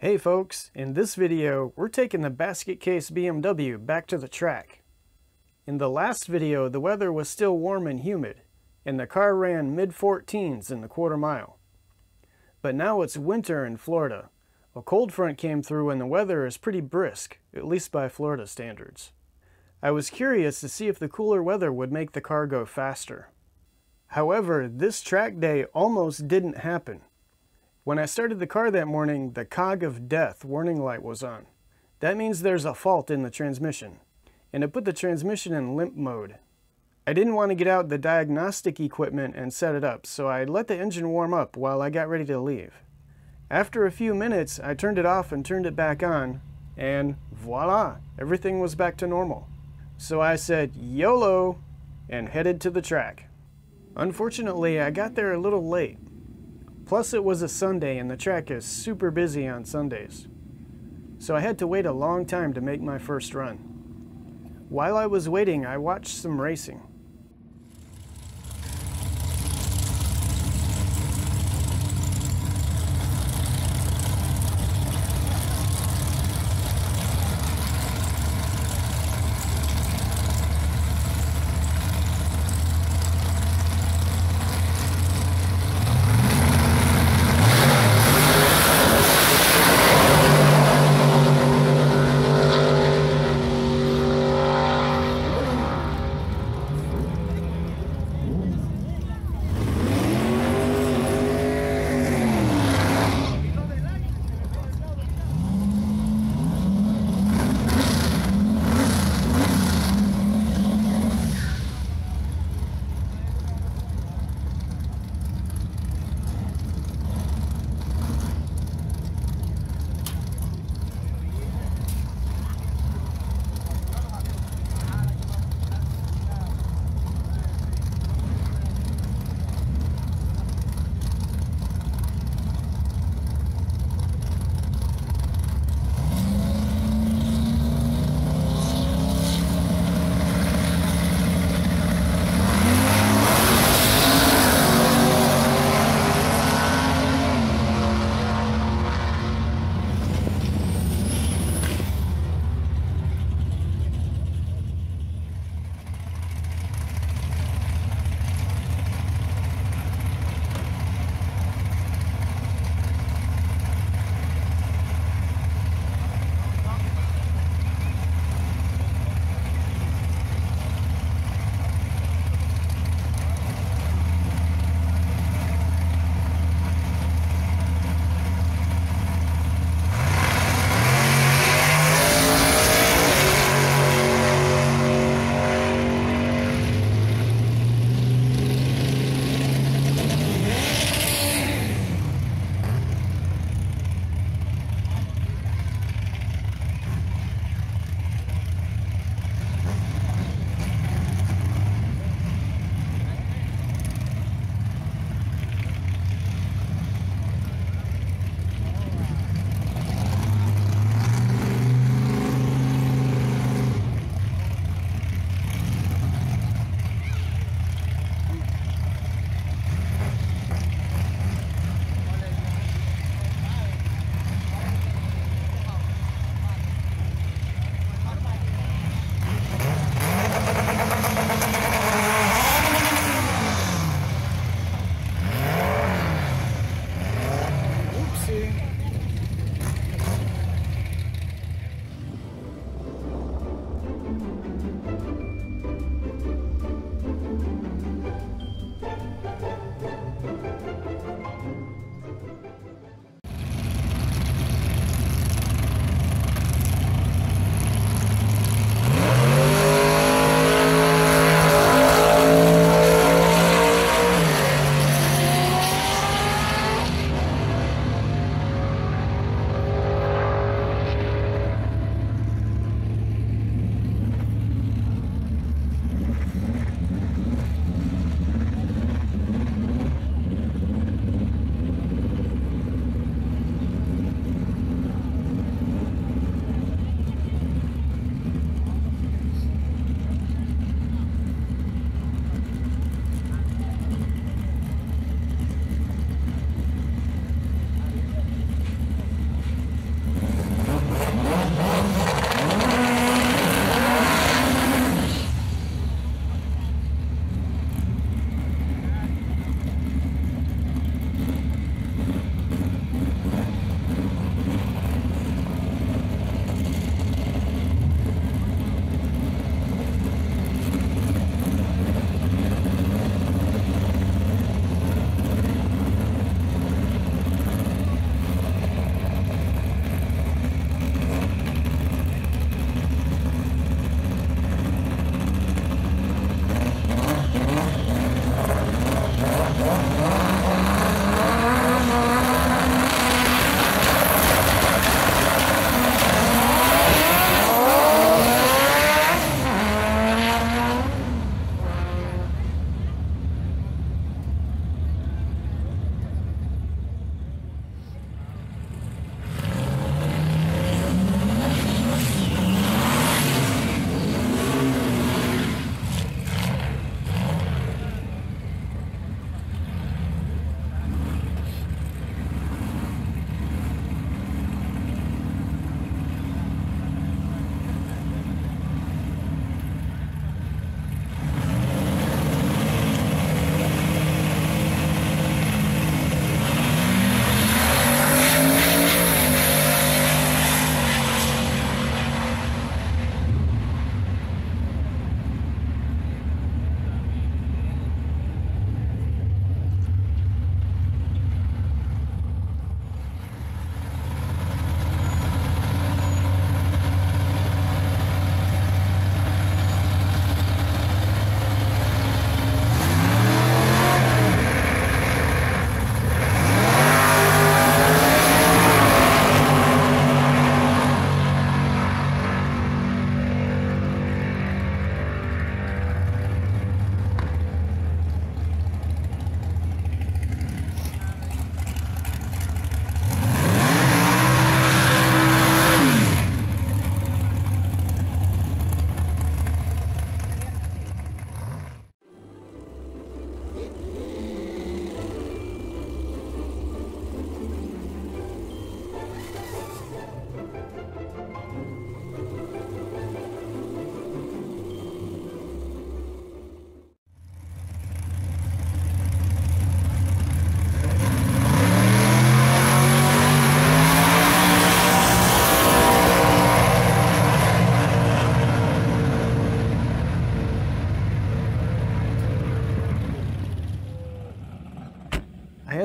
Hey folks, in this video, we're taking the basket case BMW back to the track. In the last video, the weather was still warm and humid, and the car ran mid-14s in the quarter mile. But now it's winter in Florida. A cold front came through and the weather is pretty brisk, at least by Florida standards. I was curious to see if the cooler weather would make the car go faster. However, this track day almost didn't happen. When I started the car that morning, the cog of death warning light was on. That means there's a fault in the transmission, and it put the transmission in limp mode. I didn't want to get out the diagnostic equipment and set it up, so I let the engine warm up while I got ready to leave. After a few minutes, I turned it off and turned it back on, and voila, everything was back to normal. So I said YOLO and headed to the track. Unfortunately, I got there a little late. Plus it was a Sunday and the track is super busy on Sundays. So I had to wait a long time to make my first run. While I was waiting, I watched some racing.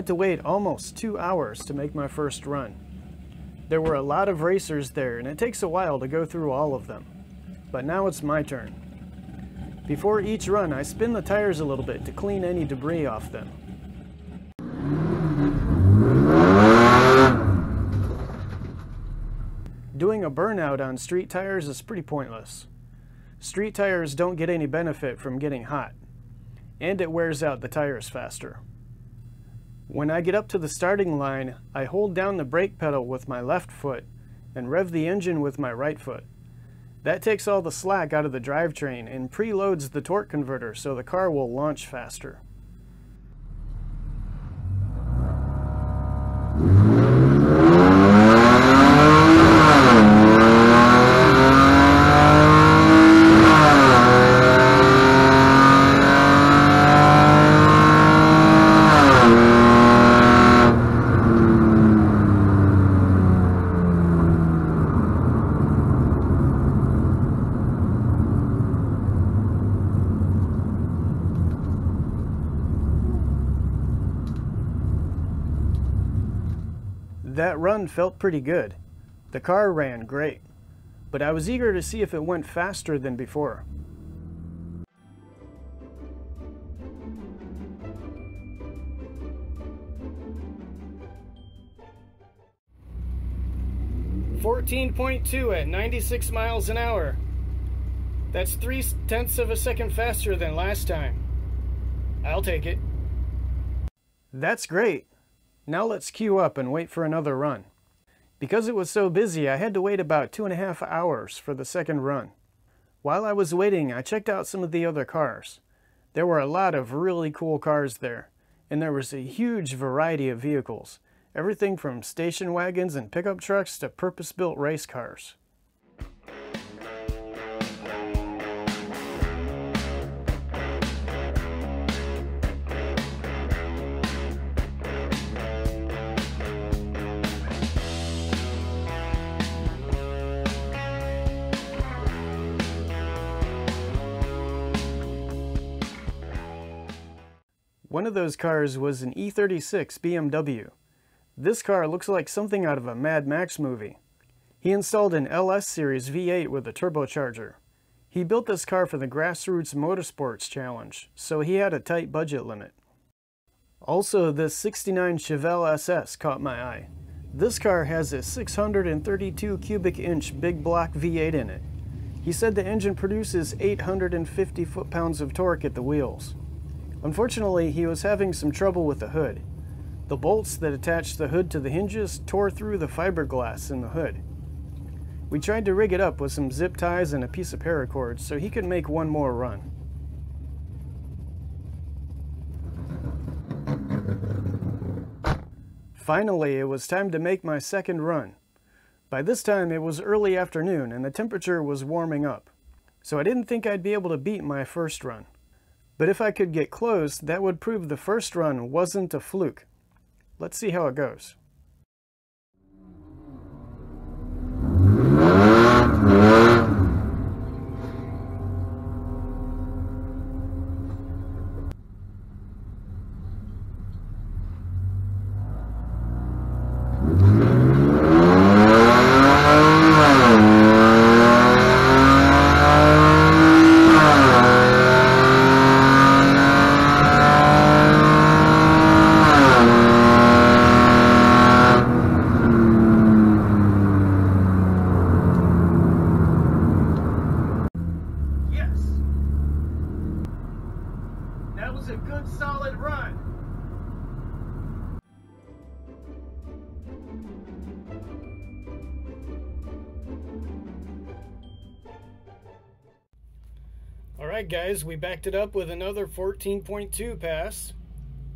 Had to wait almost two hours to make my first run. There were a lot of racers there and it takes a while to go through all of them. But now it's my turn. Before each run, I spin the tires a little bit to clean any debris off them. Doing a burnout on street tires is pretty pointless. Street tires don't get any benefit from getting hot, and it wears out the tires faster. When I get up to the starting line, I hold down the brake pedal with my left foot and rev the engine with my right foot. That takes all the slack out of the drivetrain and preloads the torque converter so the car will launch faster. That run felt pretty good. The car ran great, but I was eager to see if it went faster than before. Fourteen point two at ninety-six miles an hour. That's three tenths of a second faster than last time. I'll take it. That's great. Now let's queue up and wait for another run. Because it was so busy, I had to wait about two and a half hours for the second run. While I was waiting, I checked out some of the other cars. There were a lot of really cool cars there, and there was a huge variety of vehicles, everything from station wagons and pickup trucks to purpose-built race cars. One of those cars was an E36 BMW. This car looks like something out of a Mad Max movie. He installed an LS Series V8 with a turbocharger. He built this car for the Grassroots Motorsports Challenge, so he had a tight budget limit. Also, this 69 Chevelle SS caught my eye. This car has a 632 cubic inch big block V8 in it. He said the engine produces 850 foot-pounds of torque at the wheels. Unfortunately, he was having some trouble with the hood. The bolts that attached the hood to the hinges tore through the fiberglass in the hood. We tried to rig it up with some zip ties and a piece of paracord so he could make one more run. Finally, it was time to make my second run. By this time, it was early afternoon and the temperature was warming up, so I didn't think I'd be able to beat my first run. But if I could get close, that would prove the first run wasn't a fluke. Let's see how it goes. Alright guys, we backed it up with another 14.2 pass.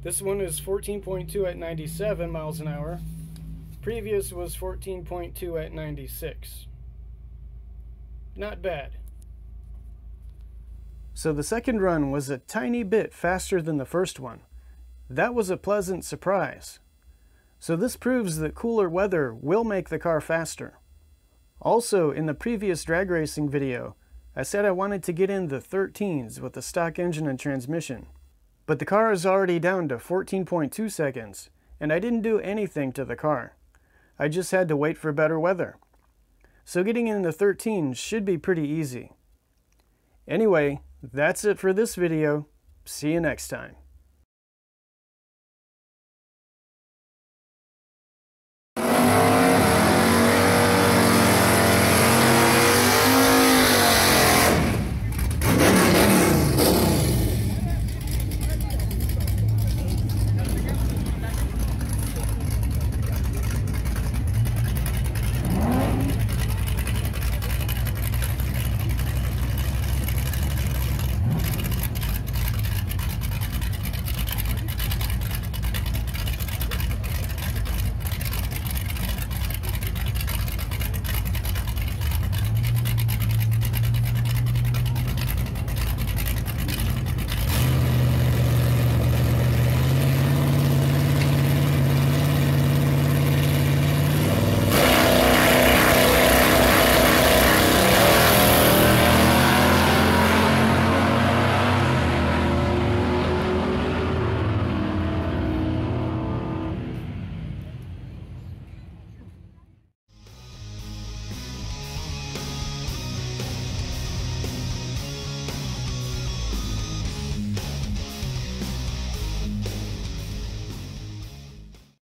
This one is 14.2 at 97 miles an hour. Previous was 14.2 at 96. Not bad. So the second run was a tiny bit faster than the first one. That was a pleasant surprise. So this proves that cooler weather will make the car faster. Also, in the previous drag racing video, I said I wanted to get in the 13s with the stock engine and transmission. But the car is already down to 14.2 seconds, and I didn't do anything to the car. I just had to wait for better weather. So getting in the 13s should be pretty easy. Anyway, that's it for this video. See you next time.